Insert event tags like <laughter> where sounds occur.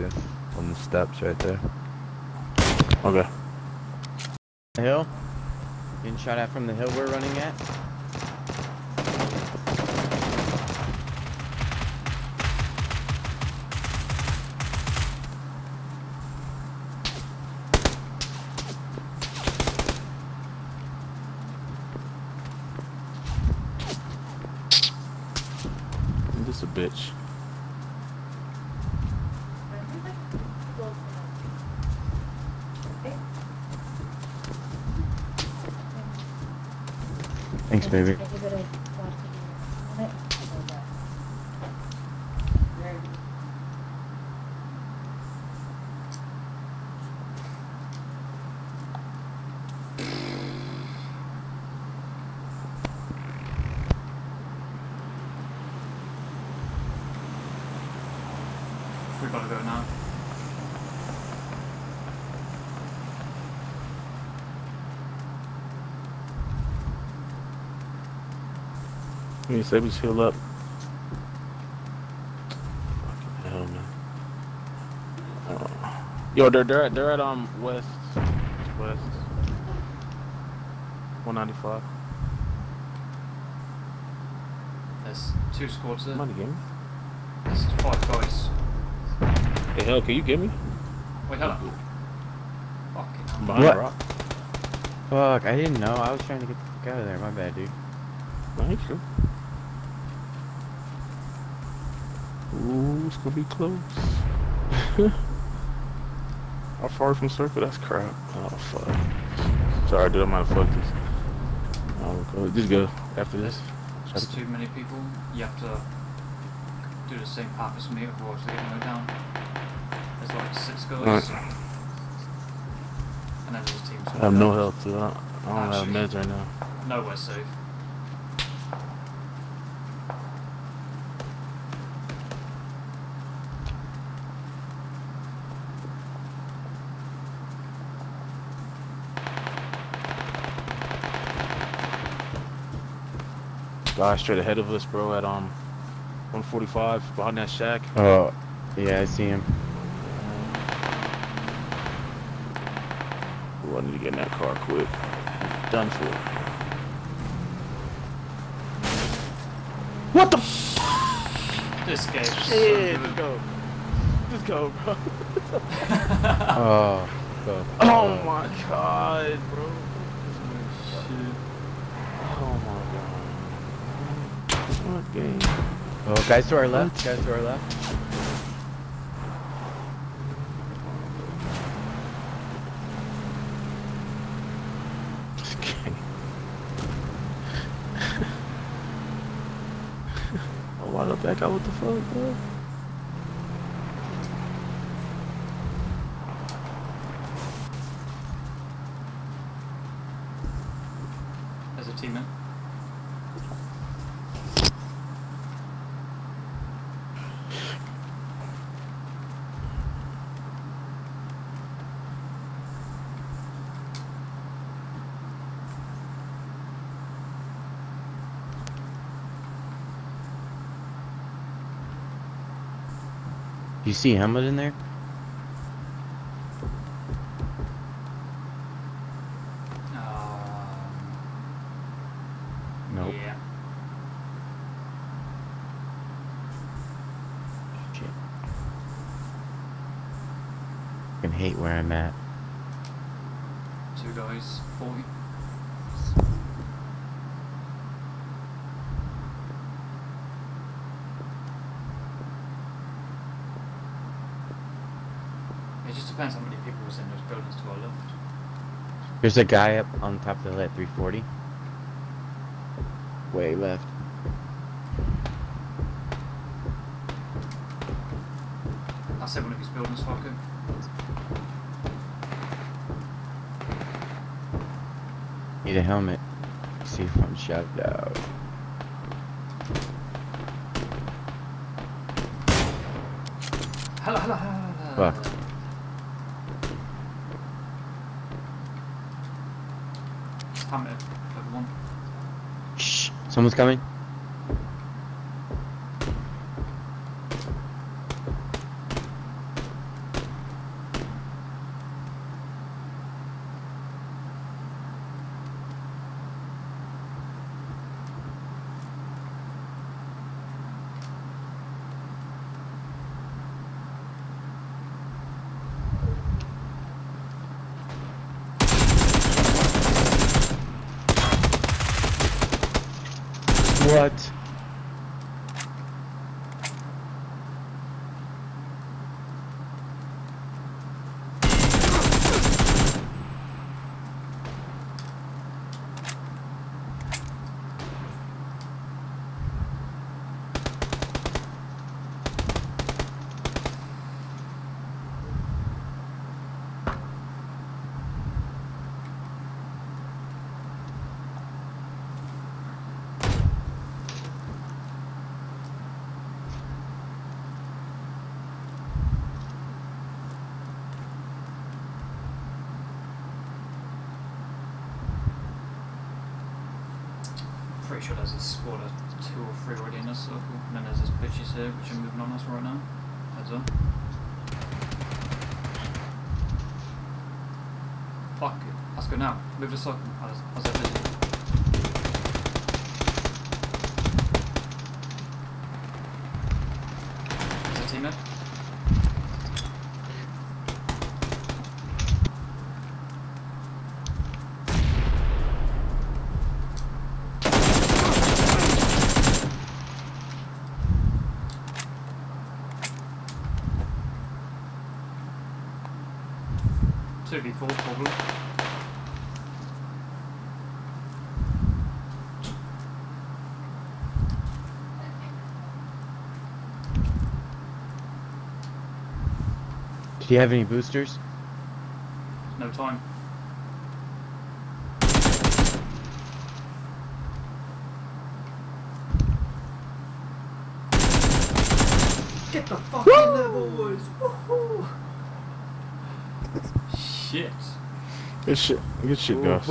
to. On the steps right there. Okay. The hill? Getting shot at from the hill we're running at? This a bitch. Thanks, baby. We gotta go now. Let me say we heal up. Fucking hell, man. Uh, yo, they're they're at, they're at um west west. 195. There's two squads there. Money game. is five guys. The hell, can you get me? Wait, hold on. Fucking hell. Behind What? rock. Fuck, I didn't know. I was trying to get the fuck out of there. My bad, dude. No, you It's gonna be close. <laughs> How far from circle? That's crap. Oh fuck. Sorry, dude. I might have fucked this. Oh, go. Just go after this. There's too many people. You have to do the same path as me, otherwise they're gonna go down. There's like six guys. Alright. And then there's teams. I have no health, dude. I don't, I don't have meds right now. Nowhere safe. Guy straight ahead of us, bro, at um 145 behind that shack. Oh, yeah, I see him. Ooh, I need to get in that car quick. Done for. What the This game is so shit? good. go. Just go, bro. <laughs> <laughs> Oh, fuck. Oh my god, bro. Shit. Oh my god. What game? Oh, guys to our left. Guys to our left. This game. oh, why the back out? What the fuck, bro? There's a team in. You see Hamlet in there? Um, Nope. Yeah. Shit. I can hate where I'm at. Two guys, 40. It just depends how many people was in those buildings to our left. There's a guy up on top of the hill at 340. Way left. I said one of these buildings, fucker. Need a helmet. See if I'm shoved out. Hello, hello, hello, hello. Fuck. Hammer, level one. Shh. Someone's coming. What? Pretty sure there's a squad of two or three already in this circle, and then there's this bitches here which are moving on us right now. Heads up. Fuck it. Let's go now. Move the circle. How's, how's that busy? Is it teammate? Two v four probably. Do you have any boosters? No time. Get the fuck in there! Woohoo! Shit. Good shit. Good shit, guys.